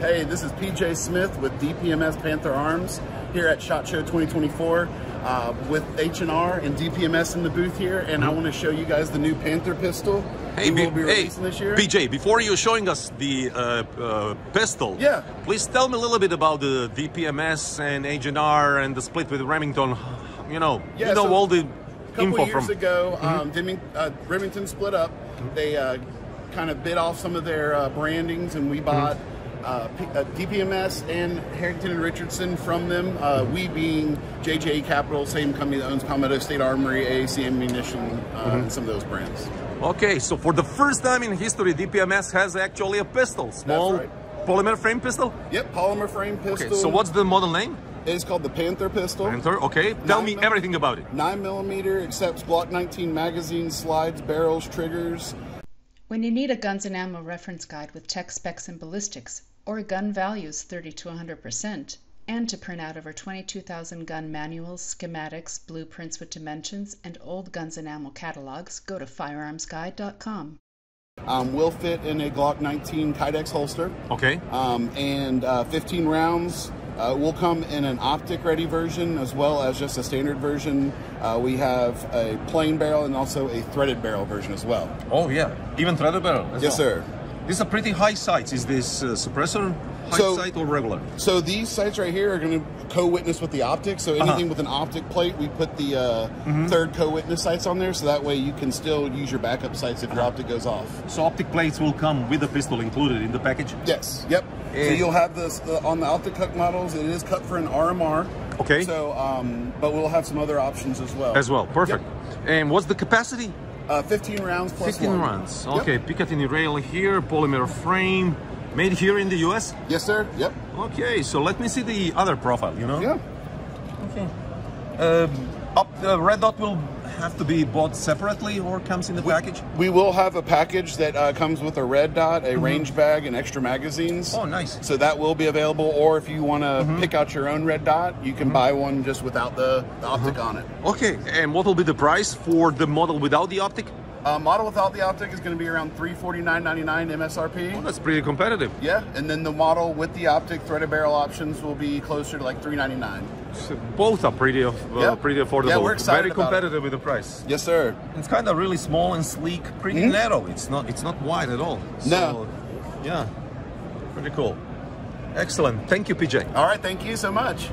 Hey, this is PJ Smith with DPMS Panther Arms here at SHOT Show 2024 uh, with H&R and DPMS in the booth here, and I want to show you guys the new Panther pistol Hey, we will be hey, releasing this year. PJ, before you're showing us the uh, uh, pistol, Yeah. please tell me a little bit about the DPMS and H&R and the split with Remington. You know, Yeah, you know so all the a couple info years from. Mm-hmm. ago, um, Deming, uh, Remington split up. They uh, kind of bit off some of their uh, brandings, and we bought uh, P- uh, DPMS and Harrington and Richardson from them. Uh, we being JJ Capital, same company that owns Palmetto State Armory, AAC Ammunition, uh, Mm-hmm. and some of those brands. Okay, so for the first time in history, DPMS has actually a pistol, small right. polymer frame pistol. Yep, polymer frame pistol. Okay, so what's the model name? It is called the Panther pistol. Panther. Okay, tell Nine me mil- everything about it. 9 millimeter, accepts Glock 19 magazines, slides, barrels, triggers. When you need a guns and ammo reference guide with tech specs and ballistics, or gun values 30 to 100%, and to print out over 22,000 gun manuals, schematics, blueprints with dimensions, and old guns enamel catalogs, go to firearmsguide.com. Um, will fit in a Glock 19 Kydex holster. Okay. um, and uh, 15 rounds. Uh, will come in an optic ready version as well as just a standard version. Uh, we have a plain barrel and also a threaded barrel version as well. Oh yeah, even threaded barrel. as Yes, well. sir. These are pretty high sights. Is this uh, suppressor high So- sight or regular? So these sights right here are going to co-witness with the optic. So anything with an optic plate, we put the uh, third co-witness sights on there, so that way you can still use your backup sights if your optic goes off. So optic plates will come with the pistol included in the package. Yes. Yep. So Eh. you'll have this uh, on the optic cut models. It is cut for an RMR. Okay. So, um, but we'll have some other options as well. As well, perfect. And what's the capacity? Uh, 15 rounds plus 15 one. rounds. Yep. Okay, Picatinny rail here, polymer frame, made here in the US. Yes, sir. Yep. Okay, so let me see the other profile. You know. Yeah. Okay. Um, up the red dot will have to be bought separately or comes in the package. We will have a package that uh, comes with a red dot, a range bag, and extra magazines. Mm-hmm. Oh, nice. So that will be available. Or if you want to pick out your own red dot, you can buy one just without the, the optic on it. Okay, and what will be the price for the model without the optic? Uh, model without the optic is going to be around $349.99 MSRP. Well, that's pretty competitive. Yeah, and then the model with the optic threaded barrel options will be closer to like 399. So both are pretty, aff- uh, Yeah. pretty affordable. Yeah, we're excited Very about it. competitive with the price. Yes, sir. It's kind of really small and sleek, pretty Mhm. narrow. It's not it's not wide at all. No. yeah, pretty cool. Excellent. Thank you, PJ. All right, thank you so much.